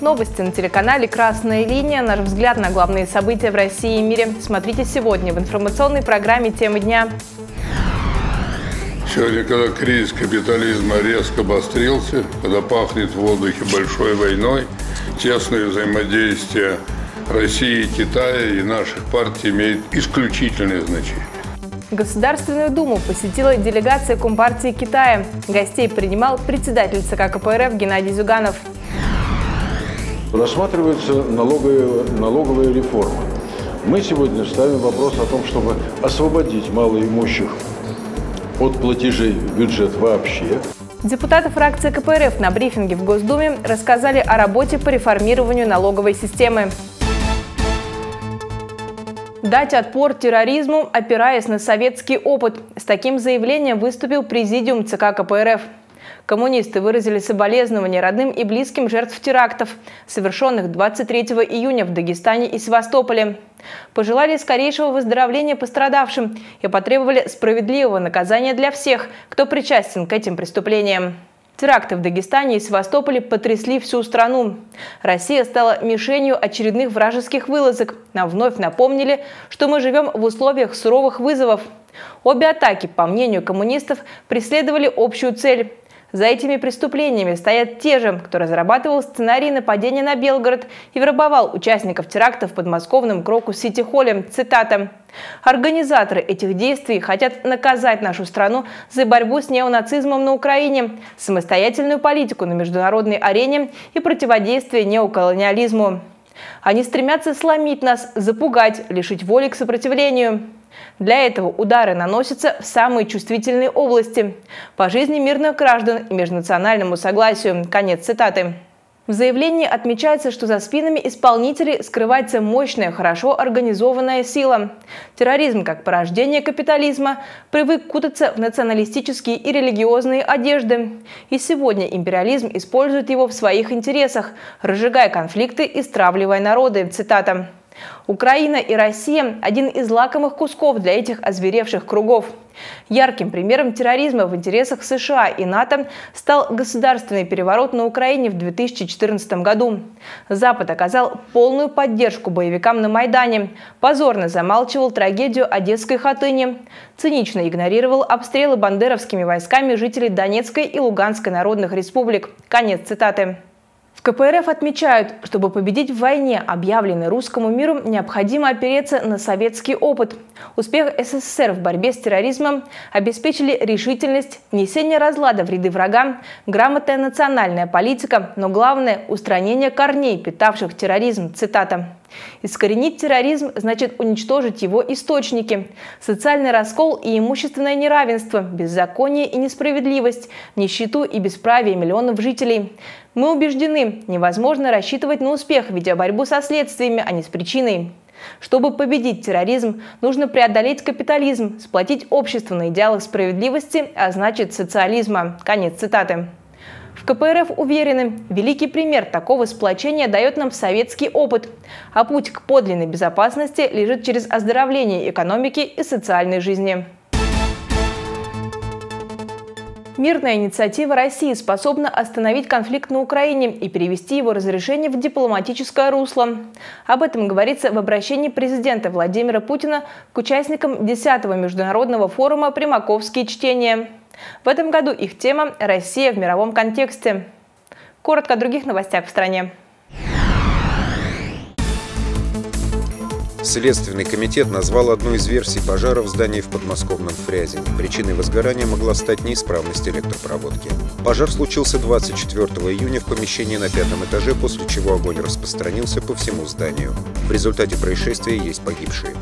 Новости на телеканале «Красная линия». Наш взгляд на главные события в России и мире. Смотрите сегодня в информационной программе «Темы дня». Сегодня, когда кризис капитализма резко обострился, когда пахнет в воздухе большой войной, тесное взаимодействие России, Китая и наших партий имеет исключительное значение. Государственную Думу посетила делегация Компартии Китая. Гостей принимал председатель ЦК КПРФ Геннадий Зюганов. Рассматривается налоговая, налоговая реформа. Мы сегодня ставим вопрос о том, чтобы освободить малоимущих от платежей в бюджет вообще. Депутаты фракции КПРФ на брифинге в Госдуме рассказали о работе по реформированию налоговой системы. Дать отпор терроризму, опираясь на советский опыт. С таким заявлением выступил президиум ЦК КПРФ. Коммунисты выразили соболезнования родным и близким жертв терактов, совершенных 23 июня в Дагестане и Севастополе. Пожелали скорейшего выздоровления пострадавшим и потребовали справедливого наказания для всех, кто причастен к этим преступлениям. Теракты в Дагестане и Севастополе потрясли всю страну. Россия стала мишенью очередных вражеских вылазок. Нам вновь напомнили, что мы живем в условиях суровых вызовов. Обе атаки, по мнению коммунистов, преследовали общую цель за этими преступлениями стоят те же, кто разрабатывал сценарий нападения на Белгород и вербовал участников терактов в подмосковном Крокус-Сити-Холле. Цитата. Организаторы этих действий хотят наказать нашу страну за борьбу с неонацизмом на Украине, самостоятельную политику на международной арене и противодействие неоколониализму. Они стремятся сломить нас, запугать, лишить воли к сопротивлению. Для этого удары наносятся в самые чувствительные области – по жизни мирных граждан и межнациональному согласию. Конец цитаты. В заявлении отмечается, что за спинами исполнителей скрывается мощная, хорошо организованная сила. Терроризм, как порождение капитализма, привык кутаться в националистические и религиозные одежды. И сегодня империализм использует его в своих интересах, разжигая конфликты и стравливая народы. Цитата. Украина и Россия – один из лакомых кусков для этих озверевших кругов. Ярким примером терроризма в интересах США и НАТО стал государственный переворот на Украине в 2014 году. Запад оказал полную поддержку боевикам на Майдане, позорно замалчивал трагедию Одесской Хатыни, цинично игнорировал обстрелы бандеровскими войсками жителей Донецкой и Луганской народных республик. Конец цитаты. КПРФ отмечают, чтобы победить в войне, объявленной русскому миру, необходимо опереться на советский опыт. Успех СССР в борьбе с терроризмом обеспечили решительность, внесение разлада в ряды врага, грамотная национальная политика, но главное – устранение корней, питавших терроризм. Цитата. Искоренить терроризм значит уничтожить его источники. Социальный раскол и имущественное неравенство, беззаконие и несправедливость, нищету и бесправие миллионов жителей. Мы убеждены, невозможно рассчитывать на успех, ведя борьбу со следствиями, а не с причиной. Чтобы победить терроризм, нужно преодолеть капитализм, сплотить общество на идеалах справедливости, а значит социализма. Конец цитаты. В КПРФ уверены, великий пример такого сплочения дает нам советский опыт, а путь к подлинной безопасности лежит через оздоровление экономики и социальной жизни. Мирная инициатива России способна остановить конфликт на Украине и перевести его разрешение в дипломатическое русло. Об этом говорится в обращении президента Владимира Путина к участникам 10-го международного форума «Примаковские чтения». В этом году их тема «Россия в мировом контексте». Коротко о других новостях в стране. Следственный комитет назвал одну из версий пожара в здании в подмосковном Фрязине. Причиной возгорания могла стать неисправность электропроводки. Пожар случился 24 июня в помещении на пятом этаже, после чего огонь распространился по всему зданию. В результате происшествия есть погибшие.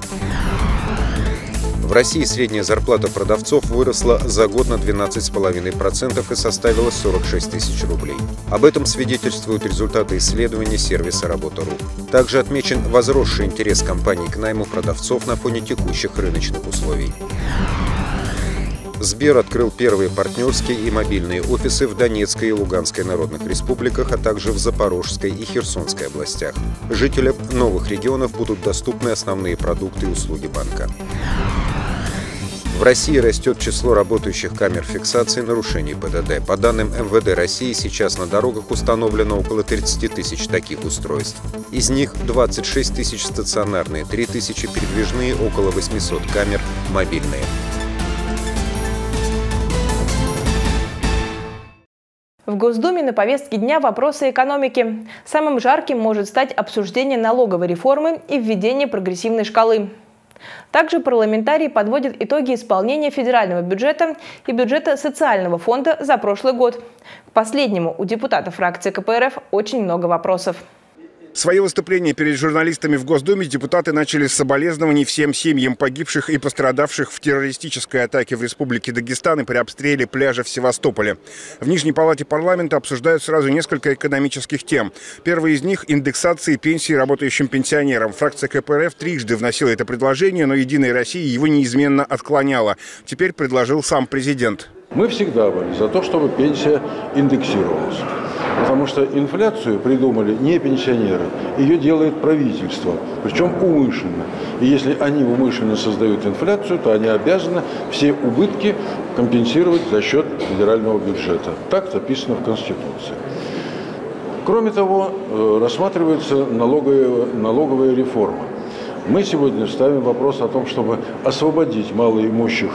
В России средняя зарплата продавцов выросла за год на 12,5% и составила 46 тысяч рублей. Об этом свидетельствуют результаты исследования сервиса «Работа.ру». Также отмечен возросший интерес компаний к найму продавцов на фоне текущих рыночных условий. Сбер открыл первые партнерские и мобильные офисы в Донецкой и Луганской народных республиках, а также в Запорожской и Херсонской областях. Жителям новых регионов будут доступны основные продукты и услуги банка. В России растет число работающих камер фиксации нарушений ПДД. По данным МВД России, сейчас на дорогах установлено около 30 тысяч таких устройств. Из них 26 тысяч стационарные, 3 тысячи передвижные, около 800 камер мобильные. В Госдуме на повестке дня вопросы экономики. Самым жарким может стать обсуждение налоговой реформы и введение прогрессивной шкалы. Также парламентарии подводят итоги исполнения федерального бюджета и бюджета социального фонда за прошлый год. К последнему у депутатов фракции КПРФ очень много вопросов. Свои выступления перед журналистами в Госдуме депутаты начали с соболезнований всем семьям погибших и пострадавших в террористической атаке в Республике Дагестан и при обстреле пляжа в Севастополе. В Нижней палате парламента обсуждают сразу несколько экономических тем. Первый из них – индексации пенсии работающим пенсионерам. Фракция КПРФ трижды вносила это предложение, но «Единая Россия» его неизменно отклоняла. Теперь предложил сам президент. Мы всегда были за то, чтобы пенсия индексировалась. Потому что инфляцию придумали не пенсионеры, ее делает правительство, причем умышленно. И если они умышленно создают инфляцию, то они обязаны все убытки компенсировать за счет федерального бюджета. Так записано в Конституции. Кроме того, э, рассматривается налоговая, налоговая реформа. Мы сегодня ставим вопрос о том, чтобы освободить малоимущих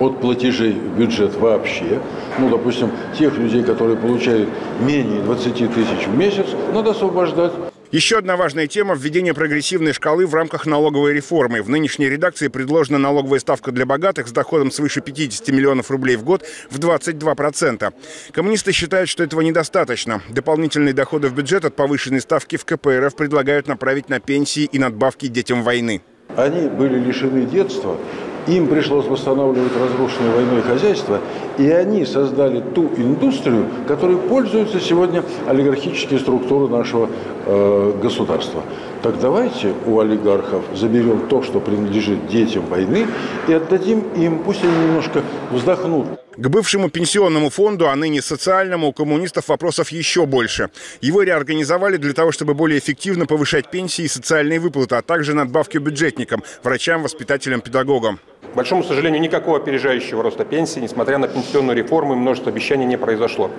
от платежей в бюджет вообще. Ну, допустим, тех людей, которые получают менее 20 тысяч в месяц, надо освобождать. Еще одна важная тема – введение прогрессивной шкалы в рамках налоговой реформы. В нынешней редакции предложена налоговая ставка для богатых с доходом свыше 50 миллионов рублей в год в 22%. Коммунисты считают, что этого недостаточно. Дополнительные доходы в бюджет от повышенной ставки в КПРФ предлагают направить на пенсии и надбавки детям войны. Они были лишены детства, им пришлось восстанавливать разрушенное войной хозяйство, и они создали ту индустрию, которой пользуются сегодня олигархические структуры нашего э, государства. Так давайте у олигархов заберем то, что принадлежит детям войны, и отдадим им, пусть они немножко вздохнут. К бывшему пенсионному фонду, а ныне социальному, у коммунистов вопросов еще больше. Его реорганизовали для того, чтобы более эффективно повышать пенсии и социальные выплаты, а также надбавки бюджетникам, врачам, воспитателям, педагогам. К большому сожалению, никакого опережающего роста пенсии, несмотря на пенсионную реформу и множество обещаний, не произошло.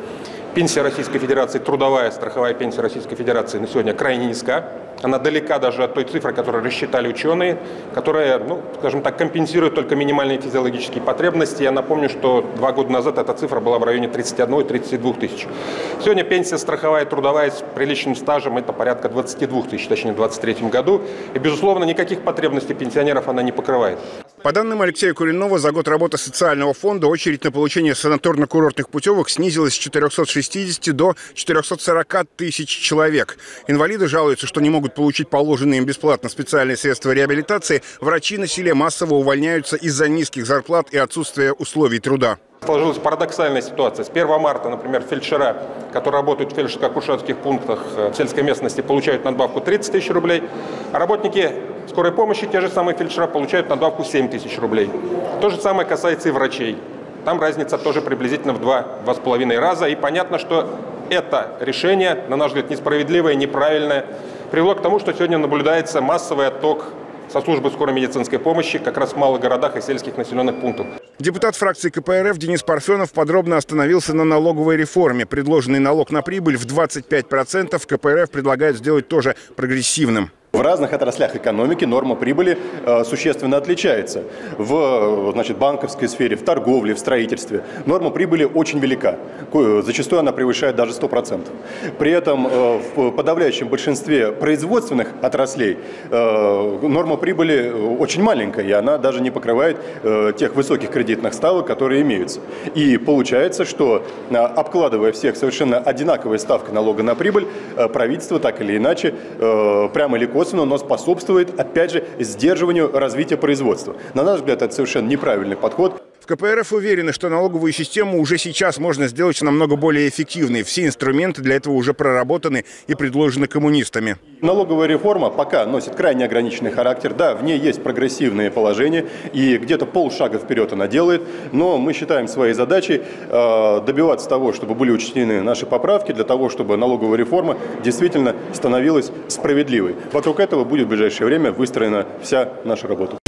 Пенсия Российской Федерации, трудовая страховая пенсия Российской Федерации на сегодня крайне низка. Она далека даже от той цифры, которую рассчитали ученые, которая, ну, скажем так, компенсирует только минимальные физиологические потребности. Я напомню, что два года назад эта цифра была в районе 31-32 тысяч. Сегодня пенсия страховая трудовая с приличным стажем это порядка 22 тысяч, точнее в 2023 году. И, безусловно, никаких потребностей пенсионеров она не покрывает. По данным Алексея Куренова, за год работы социального фонда очередь на получение санаторно-курортных путевок снизилась с 460 до 440 тысяч человек. Инвалиды жалуются, что не могут получить положенные им бесплатно специальные средства реабилитации. Врачи на селе массово увольняются из-за низких зарплат и отсутствия условий труда. Сложилась парадоксальная ситуация. С 1 марта, например, фельдшера, которые работают в фельдшерско-акушерских пунктах в сельской местности, получают надбавку 30 тысяч рублей, а работники скорой помощи, те же самые фельдшера, получают надбавку 7 тысяч рублей. То же самое касается и врачей. Там разница тоже приблизительно в 2-2,5 раза. И понятно, что это решение, на наш взгляд, несправедливое, неправильное, привело к тому, что сегодня наблюдается массовый отток со службы скорой медицинской помощи как раз в малых городах и сельских населенных пунктах. Депутат фракции КПРФ Денис Парфенов подробно остановился на налоговой реформе. Предложенный налог на прибыль в 25% КПРФ предлагает сделать тоже прогрессивным. В разных отраслях экономики норма прибыли э, существенно отличается. В значит, банковской сфере, в торговле, в строительстве норма прибыли очень велика. Зачастую она превышает даже 100%. При этом э, в подавляющем большинстве производственных отраслей э, норма прибыли очень маленькая, и она даже не покрывает э, тех высоких кредитных ставок, которые имеются. И получается, что э, обкладывая всех совершенно одинаковой ставкой налога на прибыль, э, правительство так или иначе, э, прямо или косвенно, но способствует, опять же, сдерживанию развития производства. На наш взгляд, это совершенно неправильный подход КПРФ уверены, что налоговую систему уже сейчас можно сделать намного более эффективной. Все инструменты для этого уже проработаны и предложены коммунистами. Налоговая реформа пока носит крайне ограниченный характер. Да, в ней есть прогрессивные положения, и где-то полшага вперед она делает, но мы считаем своей задачей э, добиваться того, чтобы были учтены наши поправки, для того, чтобы налоговая реформа действительно становилась справедливой. Вокруг этого будет в ближайшее время выстроена вся наша работа.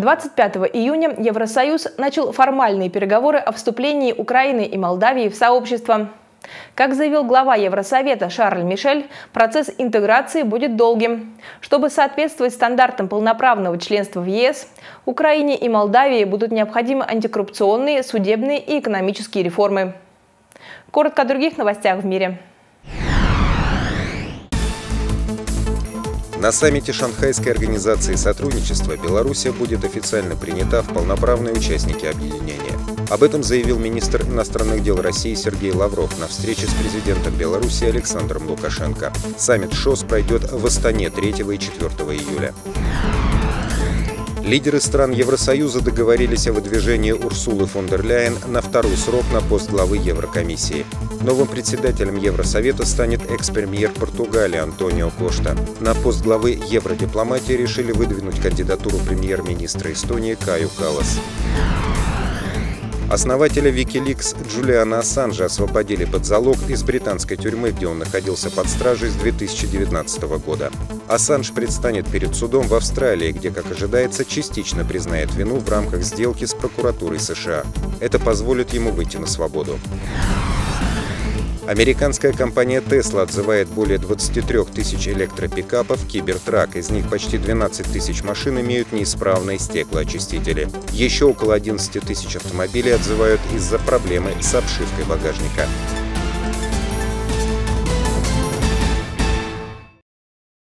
25 июня Евросоюз начал формальные переговоры о вступлении Украины и Молдавии в сообщество. Как заявил глава Евросовета Шарль Мишель, процесс интеграции будет долгим. Чтобы соответствовать стандартам полноправного членства в ЕС, Украине и Молдавии будут необходимы антикоррупционные, судебные и экономические реформы. Коротко о других новостях в мире. На саммите Шанхайской организации сотрудничества Белоруссия будет официально принята в полноправные участники объединения. Об этом заявил министр иностранных дел России Сергей Лавров на встрече с президентом Беларуси Александром Лукашенко. Саммит ШОС пройдет в Астане 3 и 4 июля. Лидеры стран Евросоюза договорились о выдвижении Урсулы фон дер Ляйен на второй срок на пост главы Еврокомиссии. Новым председателем Евросовета станет экс-премьер Португалии Антонио Кошта. На пост главы евродипломатии решили выдвинуть кандидатуру премьер-министра Эстонии Каю Калас. Основателя Wikileaks Джулиана Ассанжа освободили под залог из британской тюрьмы, где он находился под стражей с 2019 года. Ассанж предстанет перед судом в Австралии, где, как ожидается, частично признает вину в рамках сделки с прокуратурой США. Это позволит ему выйти на свободу. Американская компания Tesla отзывает более 23 тысяч электропикапов Кибертрак. Из них почти 12 тысяч машин имеют неисправные стеклоочистители. Еще около 11 тысяч автомобилей отзывают из-за проблемы с обшивкой багажника.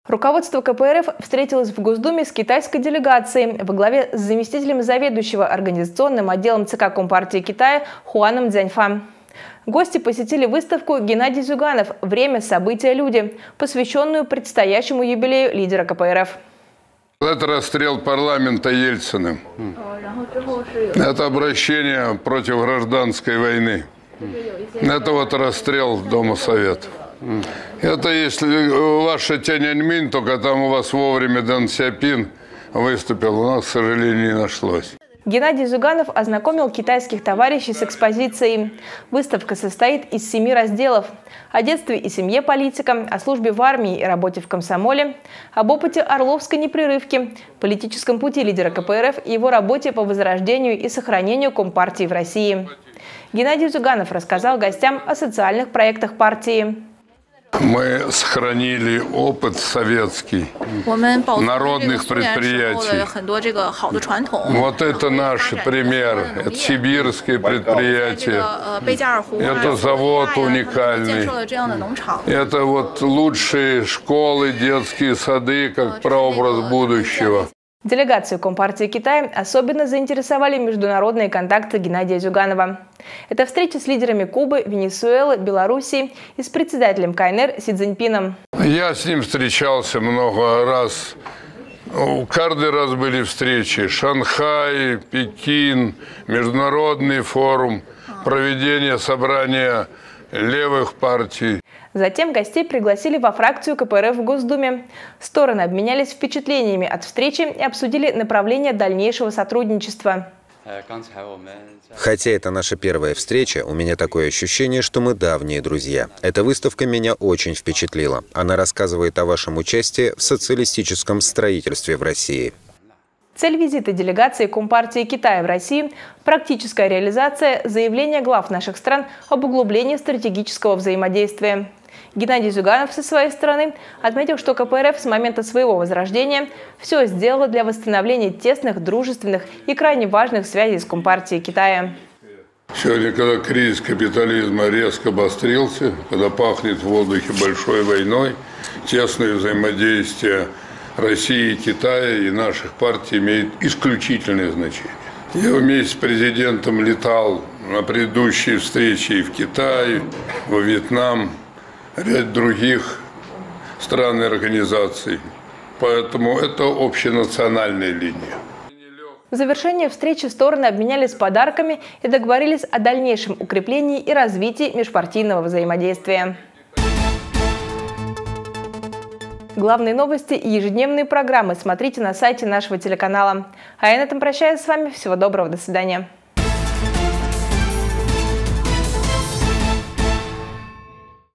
Руководство КПРФ встретилось в Госдуме с китайской делегацией во главе с заместителем заведующего организационным отделом ЦК Компартии Китая Хуаном Цзяньфа. Гости посетили выставку «Геннадий Зюганов. Время, события, люди», посвященную предстоящему юбилею лидера КПРФ. Это расстрел парламента Ельциным. Это обращение против гражданской войны. Это вот расстрел Дома Советов. Это если ваша Тяньаньминь, только там у вас вовремя Дэн Сяпин выступил, у нас, к сожалению, не нашлось. Геннадий Зюганов ознакомил китайских товарищей с экспозицией. Выставка состоит из семи разделов. О детстве и семье политика, о службе в армии и работе в комсомоле, об опыте Орловской непрерывки, политическом пути лидера КПРФ и его работе по возрождению и сохранению Компартии в России. Геннадий Зюганов рассказал гостям о социальных проектах партии. Мы сохранили опыт советский народных предприятий. Вот это наш пример. Это сибирское предприятие. Это завод уникальный. Это вот лучшие школы, детские сады, как прообраз будущего. Делегацию Компартии Китая особенно заинтересовали международные контакты Геннадия Зюганова. Это встреча с лидерами Кубы, Венесуэлы, Белоруссии и с председателем КНР Си Цзиньпином. Я с ним встречался много раз. Каждый раз были встречи. Шанхай, Пекин, Международный форум, проведение собрания левых партий. Затем гостей пригласили во фракцию КПРФ в Госдуме. Стороны обменялись впечатлениями от встречи и обсудили направление дальнейшего сотрудничества. Хотя это наша первая встреча, у меня такое ощущение, что мы давние друзья. Эта выставка меня очень впечатлила. Она рассказывает о вашем участии в социалистическом строительстве в России. Цель визита делегации Компартии Китая в России – практическая реализация заявления глав наших стран об углублении стратегического взаимодействия. Геннадий Зюганов со своей стороны отметил, что КПРФ с момента своего возрождения все сделала для восстановления тесных, дружественных и крайне важных связей с Компартией Китая. Сегодня, когда кризис капитализма резко обострился, когда пахнет в воздухе большой войной, тесное взаимодействие России, Китая и наших партий имеет исключительное значение. Я вместе с президентом летал на предыдущие встречи и в Китай, во Вьетнам, ряд других стран и организаций. Поэтому это общенациональная линия. В завершении встречи стороны обменялись подарками и договорились о дальнейшем укреплении и развитии межпартийного взаимодействия. Главные новости и ежедневные программы смотрите на сайте нашего телеканала. А я на этом прощаюсь с вами. Всего доброго. До свидания.